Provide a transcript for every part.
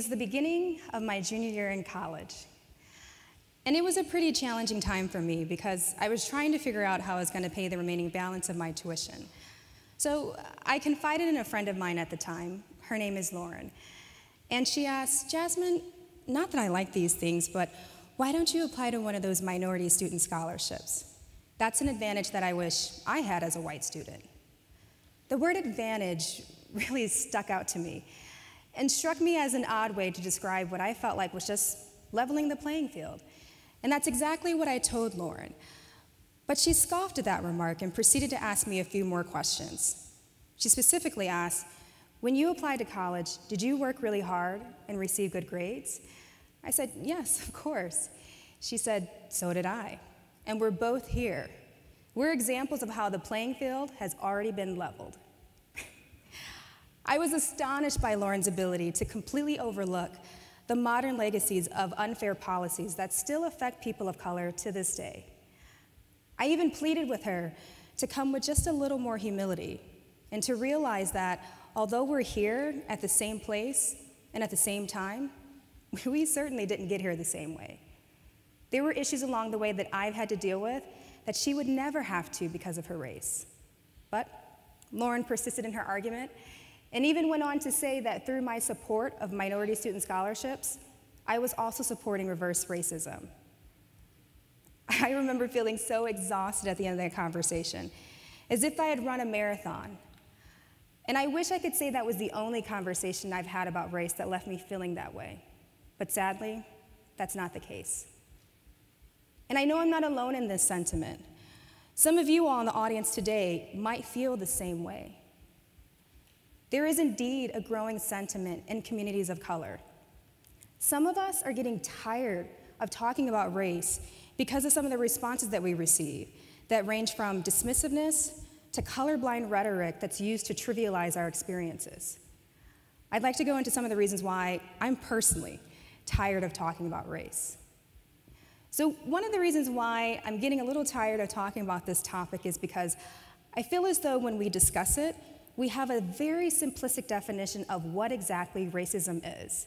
Was the beginning of my junior year in college. And it was a pretty challenging time for me because I was trying to figure out how I was going to pay the remaining balance of my tuition. So I confided in a friend of mine at the time. Her name is Lauren. And she asked, Jasmine, not that I like these things, but why don't you apply to one of those minority student scholarships? That's an advantage that I wish I had as a white student. The word advantage really stuck out to me and struck me as an odd way to describe what I felt like was just leveling the playing field. And that's exactly what I told Lauren. But she scoffed at that remark and proceeded to ask me a few more questions. She specifically asked, When you applied to college, did you work really hard and receive good grades? I said, Yes, of course. She said, So did I. And we're both here. We're examples of how the playing field has already been leveled. I was astonished by Lauren's ability to completely overlook the modern legacies of unfair policies that still affect people of color to this day. I even pleaded with her to come with just a little more humility and to realize that although we're here at the same place and at the same time, we certainly didn't get here the same way. There were issues along the way that I've had to deal with that she would never have to because of her race. But Lauren persisted in her argument and even went on to say that through my support of minority student scholarships, I was also supporting reverse racism. I remember feeling so exhausted at the end of that conversation, as if I had run a marathon. And I wish I could say that was the only conversation I've had about race that left me feeling that way. But sadly, that's not the case. And I know I'm not alone in this sentiment. Some of you all in the audience today might feel the same way. There is indeed a growing sentiment in communities of color. Some of us are getting tired of talking about race because of some of the responses that we receive that range from dismissiveness to colorblind rhetoric that's used to trivialize our experiences. I'd like to go into some of the reasons why I'm personally tired of talking about race. So, one of the reasons why I'm getting a little tired of talking about this topic is because I feel as though when we discuss it, we have a very simplistic definition of what exactly racism is.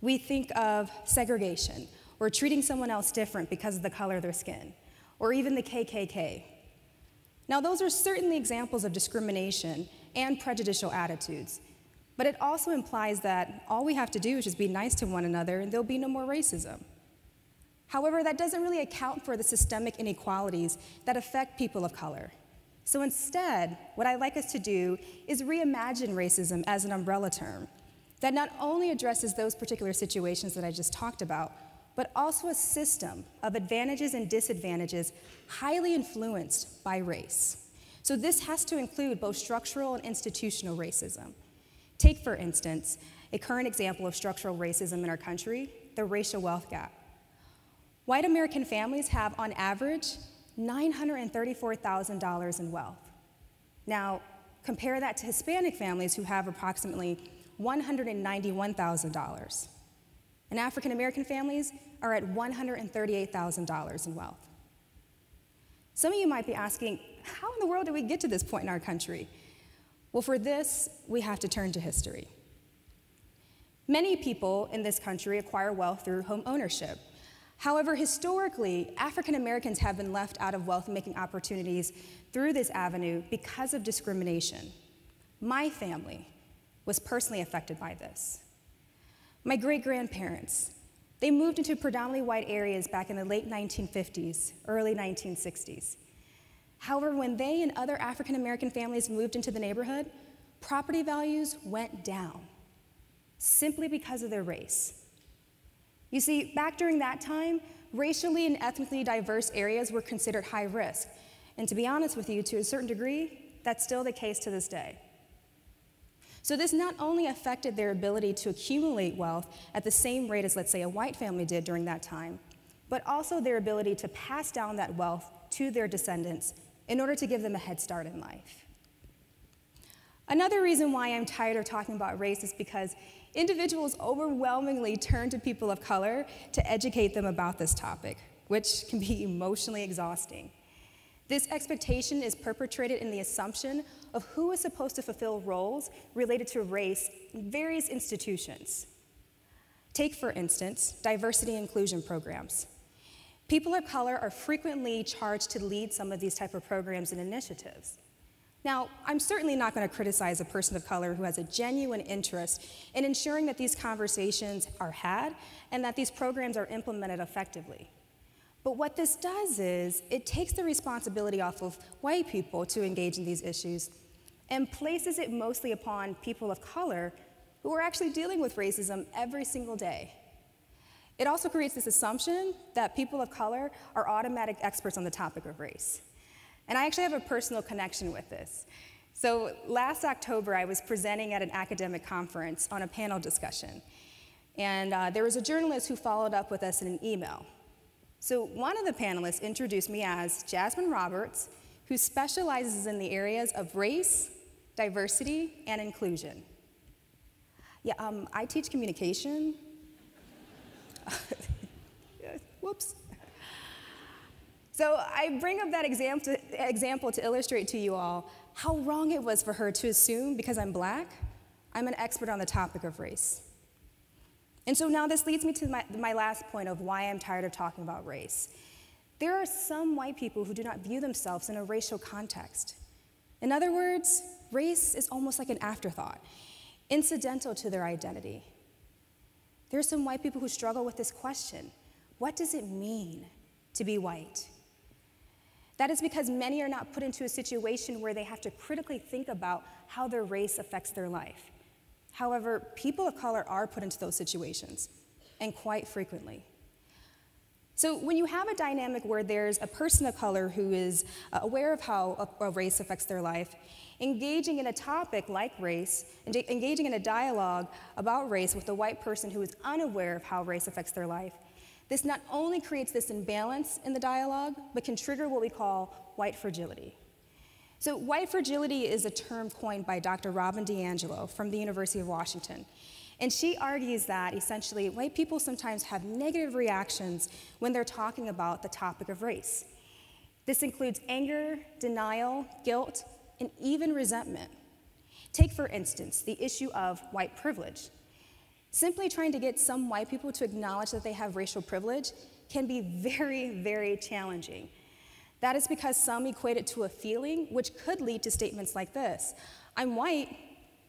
We think of segregation, or treating someone else different because of the color of their skin, or even the KKK. Now, those are certainly examples of discrimination and prejudicial attitudes, but it also implies that all we have to do is just be nice to one another and there'll be no more racism. However, that doesn't really account for the systemic inequalities that affect people of color. So instead, what I'd like us to do is reimagine racism as an umbrella term that not only addresses those particular situations that I just talked about, but also a system of advantages and disadvantages highly influenced by race. So this has to include both structural and institutional racism. Take, for instance, a current example of structural racism in our country, the racial wealth gap. White American families have, on average, $934,000 in wealth. Now, compare that to Hispanic families who have approximately $191,000. And African American families are at $138,000 in wealth. Some of you might be asking, how in the world did we get to this point in our country? Well, for this, we have to turn to history. Many people in this country acquire wealth through home ownership. However, historically, African Americans have been left out of wealth making opportunities through this avenue because of discrimination. My family was personally affected by this. My great grandparents, they moved into predominantly white areas back in the late 1950s, early 1960s. However, when they and other African American families moved into the neighborhood, property values went down simply because of their race. You see, back during that time, racially and ethnically diverse areas were considered high risk. And to be honest with you, to a certain degree, that's still the case to this day. So, this not only affected their ability to accumulate wealth at the same rate as, let's say, a white family did during that time, but also their ability to pass down that wealth to their descendants in order to give them a head start in life. Another reason why I'm tired of talking about race is because individuals overwhelmingly turn to people of color to educate them about this topic, which can be emotionally exhausting. This expectation is perpetrated in the assumption of who is supposed to fulfill roles related to race in various institutions. Take, for instance, diversity inclusion programs. People of color are frequently charged to lead some of these type of programs and initiatives. Now, I'm certainly not going to criticize a person of color who has a genuine interest in ensuring that these conversations are had and that these programs are implemented effectively. But what this does is it takes the responsibility off of white people to engage in these issues and places it mostly upon people of color who are actually dealing with racism every single day. It also creates this assumption that people of color are automatic experts on the topic of race. And I actually have a personal connection with this. So last October, I was presenting at an academic conference on a panel discussion. And uh, there was a journalist who followed up with us in an email. So one of the panelists introduced me as Jasmine Roberts, who specializes in the areas of race, diversity, and inclusion. Yeah, um, I teach communication. Whoops. So I bring up that example, to illustrate to you all how wrong it was for her to assume because I'm black, I'm an expert on the topic of race. And so now this leads me to my, my last point of why I'm tired of talking about race. There are some white people who do not view themselves in a racial context. In other words, race is almost like an afterthought, incidental to their identity. There are some white people who struggle with this question What does it mean to be white? That is because many are not put into a situation where they have to critically think about how their race affects their life. However, people of color are put into those situations, and quite frequently. So, when you have a dynamic where there's a person of color who is uh, aware of how a race affects their life, engaging in a topic like race, engaging in a dialogue about race with a white person who is unaware of how race affects their life, this not only creates this imbalance in the dialogue, but can trigger what we call white fragility. So, white fragility is a term coined by Dr. Robin DiAngelo from the University of Washington. And she argues that essentially white people sometimes have negative reactions when they're talking about the topic of race. This includes anger, denial, guilt, and even resentment. Take, for instance, the issue of white privilege. Simply trying to get some white people to acknowledge that they have racial privilege can be very, very challenging. That is because some equate it to a feeling, which could lead to statements like this I'm white,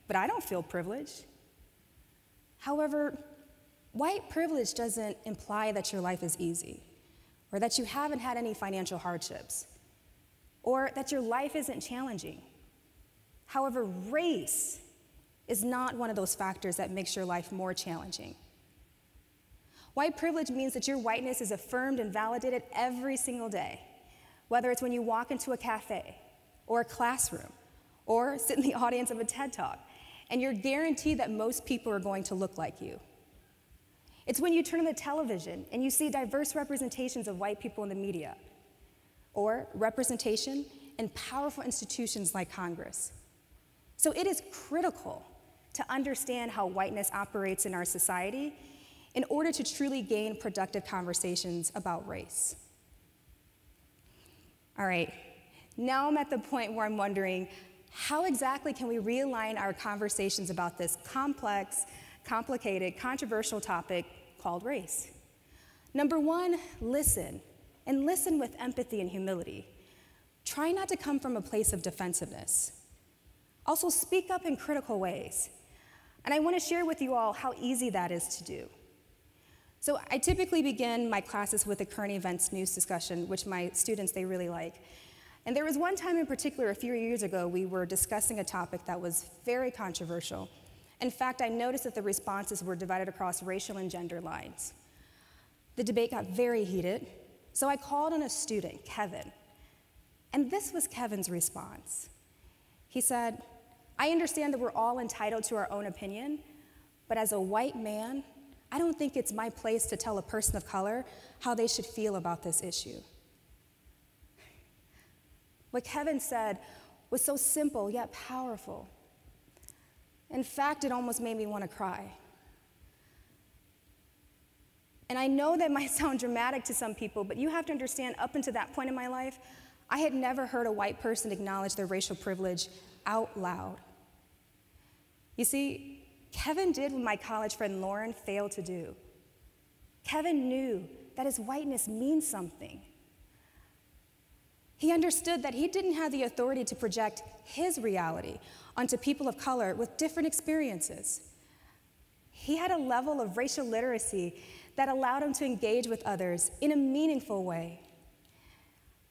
but I don't feel privileged. However, white privilege doesn't imply that your life is easy, or that you haven't had any financial hardships, or that your life isn't challenging. However, race is not one of those factors that makes your life more challenging. White privilege means that your whiteness is affirmed and validated every single day, whether it's when you walk into a cafe or a classroom or sit in the audience of a TED Talk, and you're guaranteed that most people are going to look like you. It's when you turn on the television and you see diverse representations of white people in the media, or representation in powerful institutions like Congress. So it is critical to understand how whiteness operates in our society in order to truly gain productive conversations about race. All right, now I'm at the point where I'm wondering how exactly can we realign our conversations about this complex, complicated, controversial topic called race? Number one, listen, and listen with empathy and humility. Try not to come from a place of defensiveness. Also, speak up in critical ways. And I want to share with you all how easy that is to do. So I typically begin my classes with a current events news discussion, which my students, they really like. And there was one time in particular, a few years ago, we were discussing a topic that was very controversial. In fact, I noticed that the responses were divided across racial and gender lines. The debate got very heated, so I called on a student, Kevin. And this was Kevin's response. He said, I understand that we're all entitled to our own opinion, but as a white man, I don't think it's my place to tell a person of color how they should feel about this issue. What Kevin said was so simple yet powerful. In fact, it almost made me want to cry. And I know that might sound dramatic to some people, but you have to understand, up until that point in my life, I had never heard a white person acknowledge their racial privilege out loud. You see, Kevin did what my college friend Lauren failed to do. Kevin knew that his whiteness means something. He understood that he didn't have the authority to project his reality onto people of color with different experiences. He had a level of racial literacy that allowed him to engage with others in a meaningful way.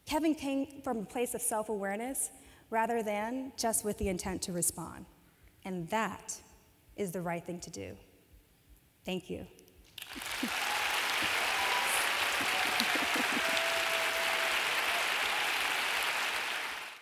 Kevin came from a place of self awareness rather than just with the intent to respond. And that is the right thing to do. Thank you.